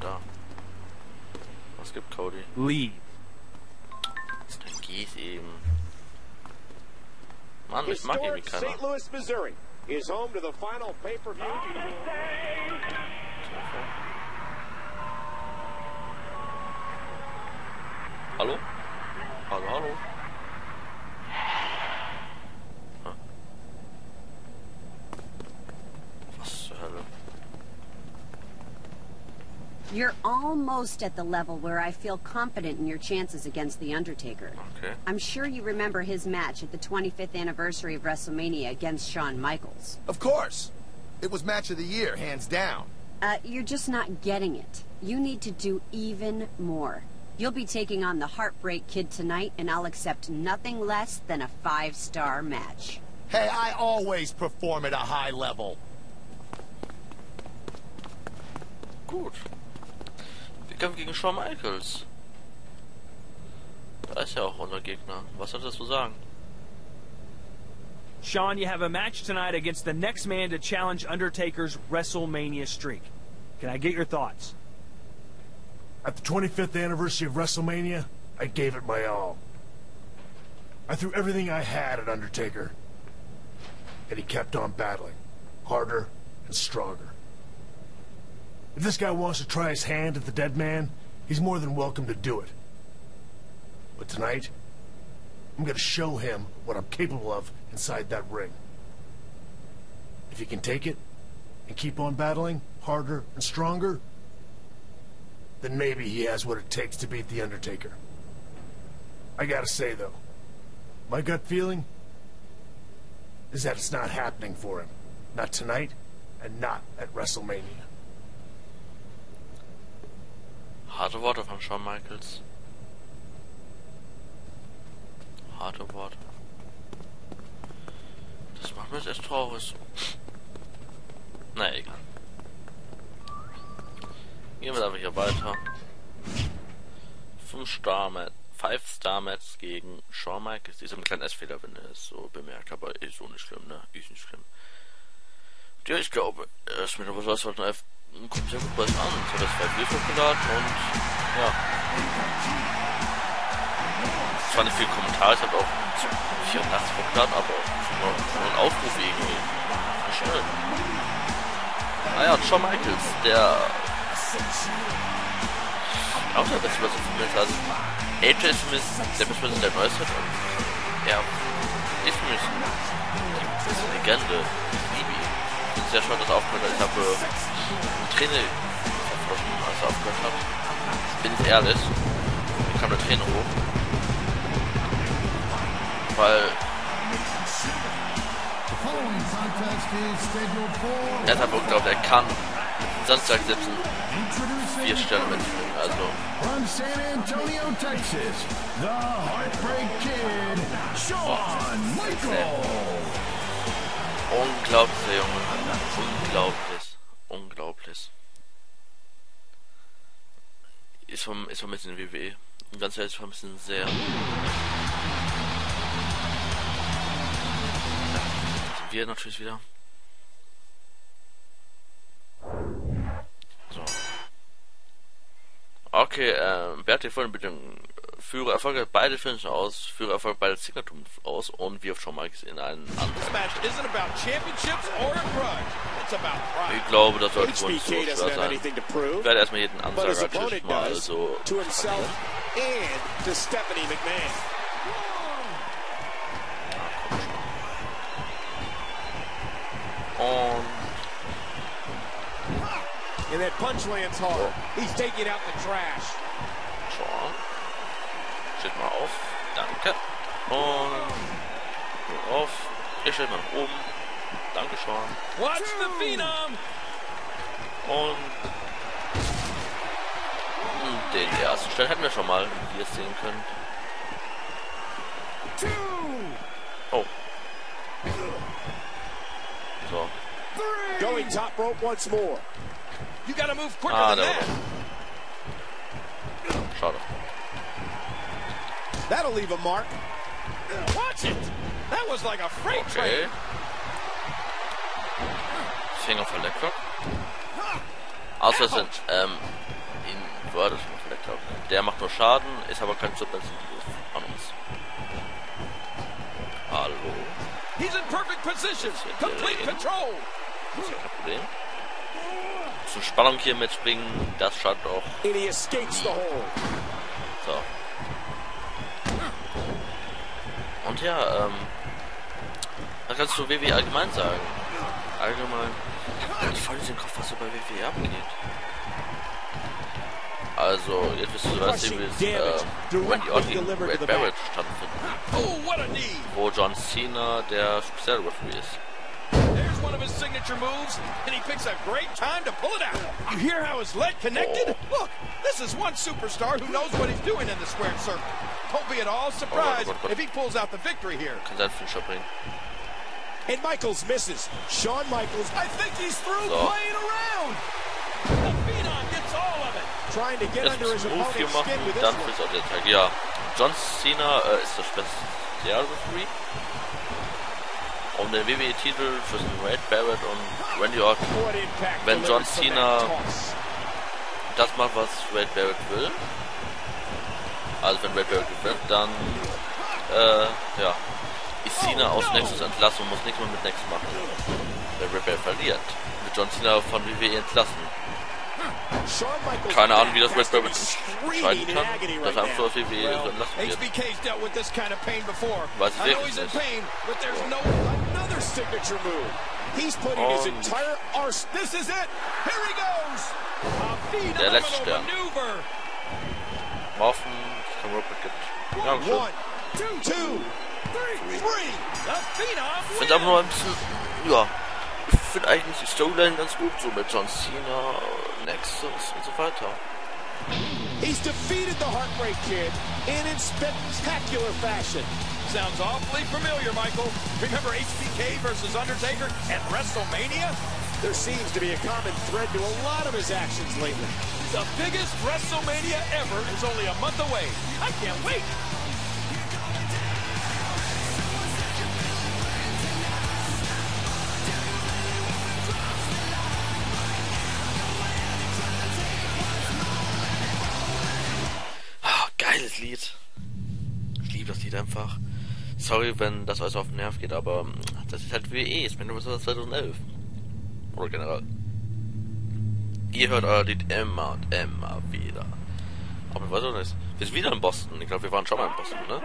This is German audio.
da. Was gibt Cody? Leave. Dann geht's eben. Mann, mm. ich mag irgendwie Historic keiner. St. Louis, Missouri is home to the final pay-per-view. You're almost at the level where I feel confident in your chances against The Undertaker. Okay. I'm sure you remember his match at the 25th anniversary of WrestleMania against Shawn Michaels. Of course. It was match of the year, hands down. Uh, you're just not getting it. You need to do even more. You'll be taking on the Heartbreak Kid tonight, and I'll accept nothing less than a five-star match. Hey, I always perform at a high level. Gut. Wir kämpfen gegen Shawn Michaels. Da ist ja auch unser Gegner. Was hat er zu sagen? Sean, you have a match tonight against the next man to challenge Undertaker's WrestleMania streak. Can I get your thoughts? At the 25th anniversary of WrestleMania, I gave it my all. I threw everything I had at Undertaker. And he kept on battling, harder and stronger. If this guy wants to try his hand at the dead man, he's more than welcome to do it. But tonight, I'm gonna show him what I'm capable of inside that ring. If he can take it and keep on battling harder and stronger, then maybe he has what it takes to beat The Undertaker. I gotta say, though, my gut feeling is that it's not happening for him. Not tonight, and not at WrestleMania. Harte Worte von Shawn Michaels. Harte Worte. Das macht mich echt traurig. Na egal. Gehen wir einfach hier weiter. 5 Star Match, 5 Star Match gegen Shawn Michaels. Diesem kleinen S-Fehler, wenn er es so bemerkt, aber ist so nicht schlimm, ne? Ist nicht schlimm. Ja, ich glaube, mit der was einfach kommt sehr gut bei uns an. Habe das zwei Videos hochgeladen und ja. Es war nicht viel Kommentar, ich habe auch 84 hochgeladen, aber nur, nur ein Aufruf irgendwie. Nicht schnell. Naja, und Shawn Michaels, der auch der beste Wrestler von mir ist. Also AJ Smith, der beste Wrestler der Neueste und er ist für mich die beste Legende. Ich liebe ihn. Ich bin sehr stolz, dass aufgehört hat. Ich habe Träne verflossen, als er aufgehört hat. Bin ich ehrlich. Mir kam eine Träne hoch. Weil er hat einfach geglaubt, er kann Samstag selbst ein vier Sterne mitbringen. Also From San Antonio, Texas, the Heartbreak Kid, Shawn Michaels. unglaublich, der Junge. Unglaublich. Unglaublich. Ich verm ich vermisse den WWE. Und ganz ehrlich, ich vermisse ihn sehr. Wir natürlich wieder. So. Okay, ähm, wer hat hier vorhin bitte Führer Erfolg beide Finishen aus, Führer Erfolg beide Signature aus und wirft schon mal in einen anderen. Ich glaube, das sollte wohl nicht so schwer sein. Ich werde erstmal jeden Ansager opponent mal so und And that punch lands hard. He's taking out the trash. Steht mal auf. Danke. Und auf. Ihr stellt mal nach oben. Danke schon. Watch the Phenom. Und den ersten Stern hätten wir schon mal, wie ihr es sehen könnt. Oh. So. Going top rope once more. You gotta move quicker Ah, than that. Schade. That'll leave a mark. Watch it. That was like a freight Okay. train. Finger verleckt. Außer es sind, ähm, war das noch vielleicht auch. Der macht nur Schaden, ist aber kein Subvention an uns. Hallo, He's in perfect position. Complete control. das ist ja kein Problem. Bisschen Spannung hier mitbringen, das schadet auch. And he escapes the hold. So. Und ja, ähm, was kannst du WWE allgemein sagen? Allgemein, ich nicht voll den Kopf, was so bei WWE abgeht. Also, jetzt wisst ihr, was ihr wisst, äh, Randy Orton gegen Red Barrett stattfinden, Oh, what a knee. wo John Cena der Spezialreferee ist. There's one of his signature moves, and he picks a great time to pull it out. You hear how his leg connected? Look, this is one superstar who knows what he's doing in the squared circle. Don't be at all surprised Oh, what? if he pulls out the victory here. Kann seinen Finisher bringen. And Michaels misses. Shawn Michaels I think he's through So. playing around. The Phenom gets all of it. trying to get Jetzt under his Move opponent's machen, skin with this one. Attack. Ja, John Cena äh, ist der Spezialreferee. Um den WWE-Titel zwischen Red Barrett und Randy Orton. Wenn John Cena- das macht, was Red Barrett will. Also wenn Red Barrett gewinnt, dann äh, ja, ist Cena aus Nexus entlassen und muss nichts mehr mit Nexus machen. Wenn Red Barrett verliert, wird John Cena von WWE entlassen. Keine Ahnung, wie das Red Barrett entscheiden kann, dass er now. aus WWE entlassen wird. Weiß ich wirklich nicht. Pain, but there's no... Another signature move. He's putting his oh. entire arse. This is it. Here he goes. A Der letzte maneuver. Morphen, kann. Ja, schön. One, two, two, three, three. The Phenom Ich finde aber nur ein bisschen, ja, ich finde eigentlich die Storyline ganz gut, so mit John Cena, Nexus und so weiter. He's defeated the Heartbreak Kid in in spectacular fashion. Sounds awfully familiar, Michael. Remember HBK versus Undertaker at WrestleMania? There seems to be a common thread to a lot of his actions lately. The biggest WrestleMania ever is only a month away. I can't wait. Ah, geiles Lied. Ich liebe das Lied einfach. Sorry, wenn das alles auf den Nerv geht, aber mm, das ist halt ich meine, das war 2011. Oder generell. Ihr hört euer Lied immer und immer wieder. Aber ich weiß auch nicht. Wir sind wieder in Boston. Ich glaube, wir waren schon mal in Boston, ne?